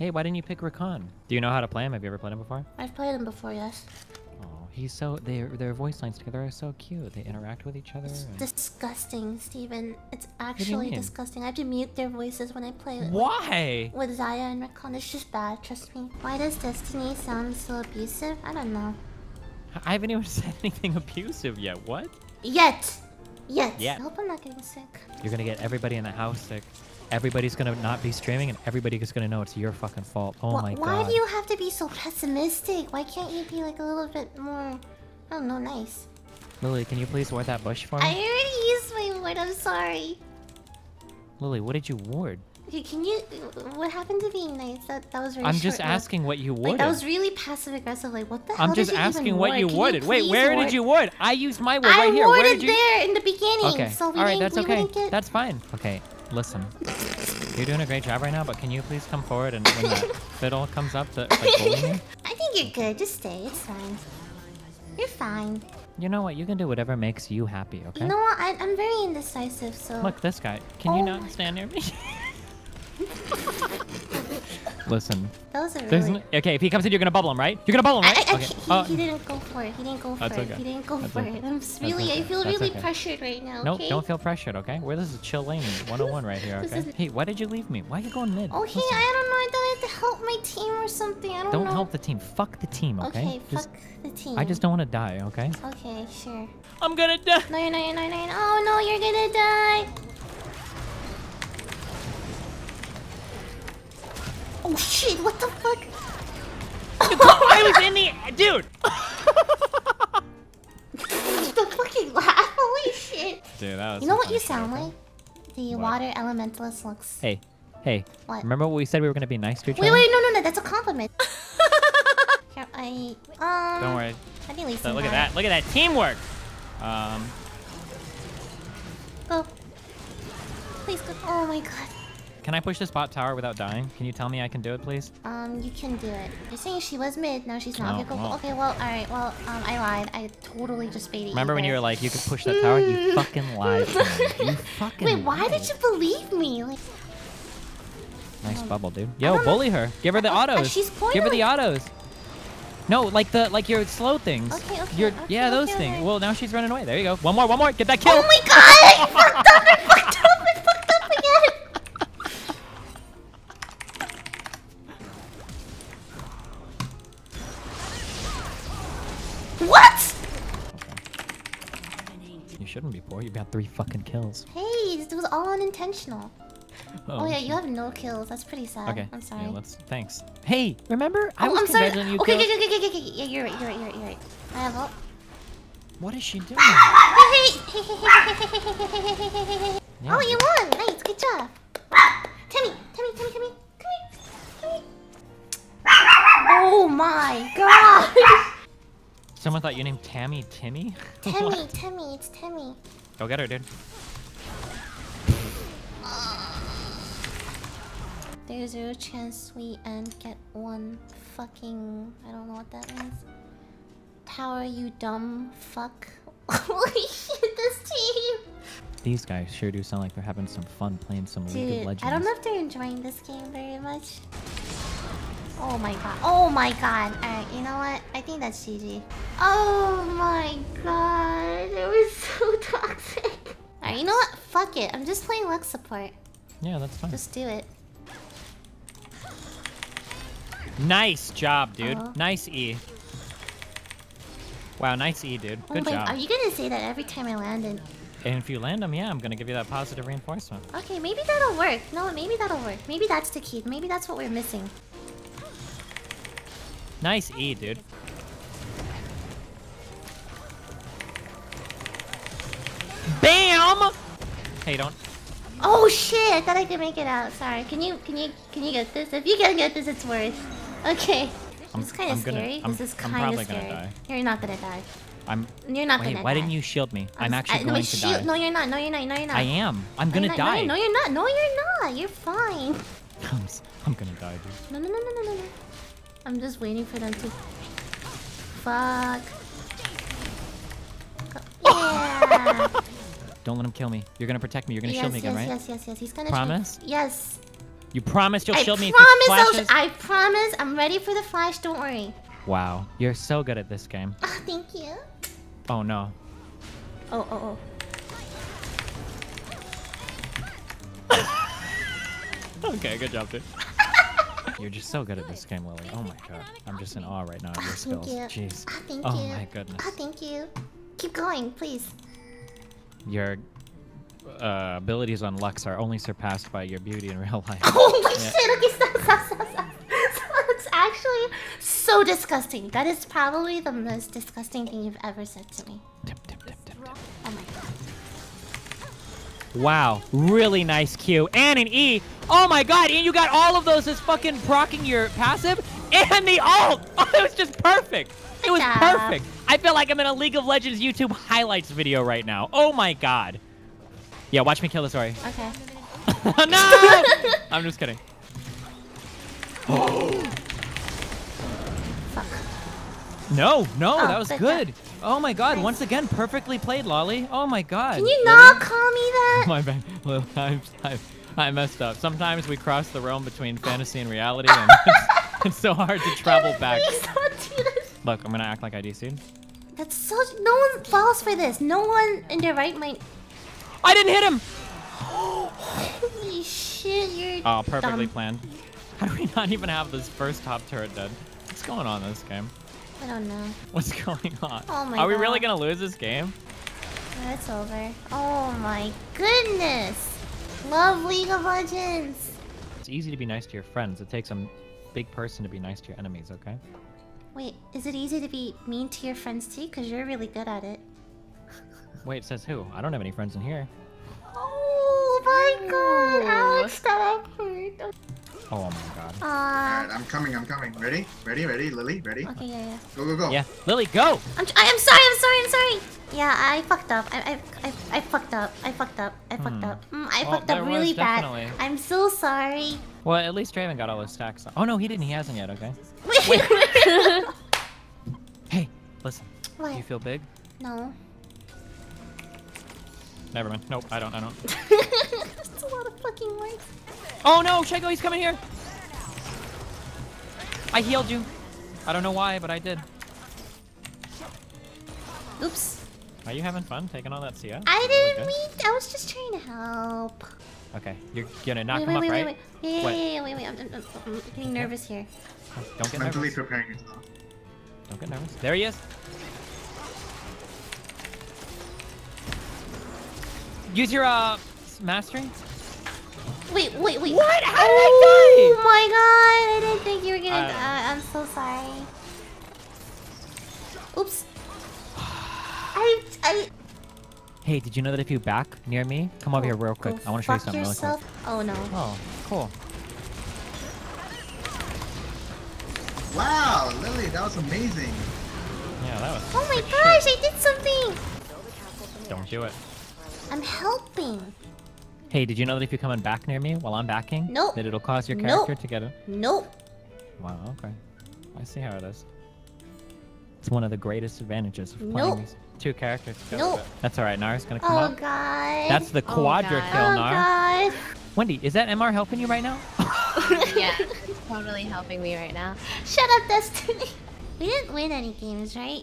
Hey, why didn't you pick Rakan? Do you know how to play him? Have you ever played him before? I've played him before, yes. Oh, he's so their their voice lines together are so cute. They interact with each other. It's and- disgusting, Steven. It's actually disgusting. I have to mute their voices when I play with, Why? with Xayah and Rakan. It's just bad, trust me. Why does Destiny sound so abusive? I don't know. I haven't even said anything abusive yet. What? Yet! Yet! Yet. I hope I'm not getting sick. You're gonna get everybody in the house sick. Everybody's gonna not be streaming, and everybody's gonna know it's your fucking fault. Oh Wh- my why god. Why do you have to be so pessimistic? Why can't you be like a little bit more, I don't know, nice? Lily, can you please ward that bush for me? I already used my word, I'm sorry. Lily, what did you ward? Okay, can you, what happened to being nice? That, that was very I'm just asking what you Like, warded. that was really passive aggressive. Like, what the hell I'm just asking what ward? you warded. Wait, where ward? did you ward? I used my word I right here. Where warded did you? there in the beginning, Okay. so we All right, didn't, that's we okay. get... That's fine. Okay, listen. You're doing a great job right now, but can you please come forward and when that fiddle comes up to like bully me? I think you're good. Just stay. It's fine. You're fine. You know what? You can do whatever makes you happy, okay? You know what? I, I'm very indecisive, so... Look, this guy. Can you Oh not my stand near me? Listen, That was a really... okay. If he comes in, you're gonna bubble him, right? You're gonna bubble him, right? I, I, okay. he, Oh, he didn't go for it. He didn't go for That's it. okay. He didn't go That's for okay. it. I'm That's really... I feel That's really pressured right now, Nope, okay? don't feel pressured, okay? We're this is chill lane 101 right here, okay? Hey, why did you leave me? Why are you going mid? Oh, okay, Listen, I don't know. I thought I had to help my team or something. I don't, know. don't help the team. Fuck the team, okay? Okay, Just- fuck the team. I just don't want to die, okay? Okay, sure. I'm gonna die. No, you're not, you're not, you're not. Oh no, you're gonna die. Oh shit, what the fuck? I was in the dude. the fucking laugh, holy shit. Dude, that was. You know what you sound like? The What? water elementalist looks. Hey, hey. What? Remember what we said we were gonna be nice to each Wait, other? wait, wait, no, no, no, that's a compliment. Here, I, um... Don't worry. I think Lisa So look at that. Look at that teamwork. Um, Go. Please go. Oh my god. Can I push this bot tower without dying? Can you tell me I can do it, please? Um, you can do it. You're saying she was mid, now she's not. Okay, go, go. well. Okay, well, alright, well, um, I lied. I totally just baited Remember you when you were like, you could push that tower? You fucking lied. You fucking Wait, why lied. did you believe me? Like, Nice Um, bubble, dude. Yo, know. bully her. Give her the Uh, uh, autos. she's Give her the autos. No, like the like your slow things. Okay, okay, Your okay, yeah, those okay, things. okay. Well, now she's running away. There you go. One more, one more. Get that kill. oh my god! What? You shouldn't be poor. You got three fucking kills. Hey, this was all unintentional. Oh, yeah, shit. you have no kills. That's pretty sad. Okay. I'm sorry. Yeah, let's. Thanks. Hey, remember? I oh, was I'm sorry. you. Okay, okay, okay, okay, okay, okay. Yeah, you're right, you're right, you're right, you're right. I have all. What is she doing? Yeah, oh, you won! Nice, good job. Timmy, Timmy, Timmy, Timmy, come here, come here. Oh my god! Someone thought you named Tammy Timmy. Timmy, Timmy, it's Timmy. Go get her, dude. There's zero chance we end get one fucking. I don't know what that means. Tower, you dumb fuck. Holy shit, this team! These guys sure do sound like they're having some fun playing some League of Dude, Legends. I don't know if they're enjoying this game very much. Oh my god. Oh my god. Alright, you know what? I think that's GG. Oh my god. It was so toxic. Alright, you know what? Fuck it. I'm just playing Lux support. Yeah, that's fine. Just do it. Nice job, dude. Uh-huh. Nice E. Wow, nice E, dude. Oh Good my- job. Are you gonna say that every time I land in? And if you land them, yeah, I'm gonna give you that positive reinforcement. Okay, maybe that'll work. No, maybe that'll work. Maybe that's the key. Maybe that's what we're missing. Nice E, dude. Bam! Hey, don't. Oh shit! I thought I could make it out. Sorry. Can you can you can you get this? If you can get this, it's worth. Okay. I'm- It's kind I'm of gonna- scary. I'm- this is I'm kind probably of gonna scary. die. You're not gonna die. I'm. You're not Wait, gonna why die. didn't you shield me? I'm, s- actually uh, I- going wait, to die. No, you're not. No, you're not. No, you're not. I am. I'm No, gonna not. die. No, you're not. No, you're not. You're fine. I'm, I'm gonna die, dude. No, no, no, no, no, no, no. I'm just waiting for them to. Fuck. Yeah. Don't let him kill me. You're gonna protect me. You're gonna yes, shield me again, yes, right? yes, yes, yes. He's gonna. Promise? Yes. You promise you'll I shield me if he I'll. flashes? I promise. I'm ready for the flash. Don't worry. Wow, you're so good at this game. Ah, thank you. Oh no. Oh oh, oh, Okay, good job, dude. You're just so good at this game, Lily. Oh my god. I'm just in awe right now of oh. your Ah, skills. you. Jeez. Ah, thank Oh you. my goodness. Ah, thank you. Keep going, please. Your uh, abilities on Lux are only surpassed by your beauty in real life. Oh my Yeah. shit! Okay, stop, stop, stop, stop. That's actually so disgusting. That is probably the most disgusting thing you've ever said to me. Tip, Wow, really nice Q. And an E. Oh my god, and you got all of those as fucking procking your passive and the ult. Oh, it was just perfect. It was job. perfect. I feel like I'm in a League of Legends YouTube highlights video right now. Oh my god. Yeah, watch me kill this Ori. Okay. no! I'm just kidding. No, no, Oh, that was good. Oh my god, Nice. once again, perfectly played, Lolly. Oh my god. Can you Lily? not call me that? My bad. I, I, I messed up. Sometimes we cross the realm between fantasy and reality, and it's, it's so hard to travel back. Please don't do this. Look, I'm gonna act like I DC'd. That's so. No one falls for this. No one in their right mind. I didn't hit him! Holy shit, you're. Oh, perfectly dumb. planned. How do we not even have this first top turret dead? What's going on in this game? I don't know. What's going on? Oh my Are we really gonna lose this game? It's over. Oh my goodness. Love League of Legends. It's easy to be nice to your friends. It takes a big person to be nice to your enemies, okay? Wait, is it easy to be mean to your friends too? Because you're really good at it. Wait, says who? I don't have any friends in here. Oh my god, Alex, that hurt. Oh my god. Aw. Alright, I'm coming, I'm coming. Ready? Ready, ready, Lily? Ready? Okay, yeah, yeah. Go, go, go. Yeah, Lily, go! I'm, I- I'm sorry, I'm sorry, I'm sorry. Yeah, I fucked up. I, I, I, I fucked up. I fucked up. I fucked Hmm. up. Mm, I Well, fucked up really bad. definitely- I'm so sorry. Well, at least Draven got all his stacks. Oh no, he didn't. He hasn't yet. Okay. Wait, Hey, listen. Do what? you feel big? No. Never mind. Nope, I don't. I don't. That's a lot of fucking words. Oh no, Shaco, he's coming here. I healed you. I don't know why, but I did. Oops. Are you having fun taking all that CS? I didn't good? mean. I was just trying to help. Okay, you're gonna knock wait, him wait, up, wait, right? wait, wait. Yeah, What? yeah, yeah, wait, wait. I'm, I'm, I'm getting nervous here. Don't get nervous. Mentally nervous. preparing yourself. Don't get nervous. There he is. Use your uh mastery. Wait, wait, wait. What? How did oh I my god! I didn't think you were gonna. I Uh, don't know. I'm so sorry. Oops. I, I. Hey, did you know that if you back near me, come over here real quick. I want to show you fuck something yourself. really quick. Oh no. Oh, cool. Wow, Lily, that was amazing. Yeah, that was. Oh my gosh! shit. I did something. Don't do it. I'm helping. Hey, did you know that if you're coming back near me while I'm backing, Nope. that it'll cause your Nope. character to get a... Nope. Wow, okay. I see how it is. It's one of the greatest advantages of playing Nope. these two characters together. Nope. That's alright, Nara's gonna come Oh up. god. That's the Oh, quadra God. kill, Oh god. Wendy, is that MR helping you right now? yeah, totally helping me right now. Shut up, Destiny. We didn't win any games, right?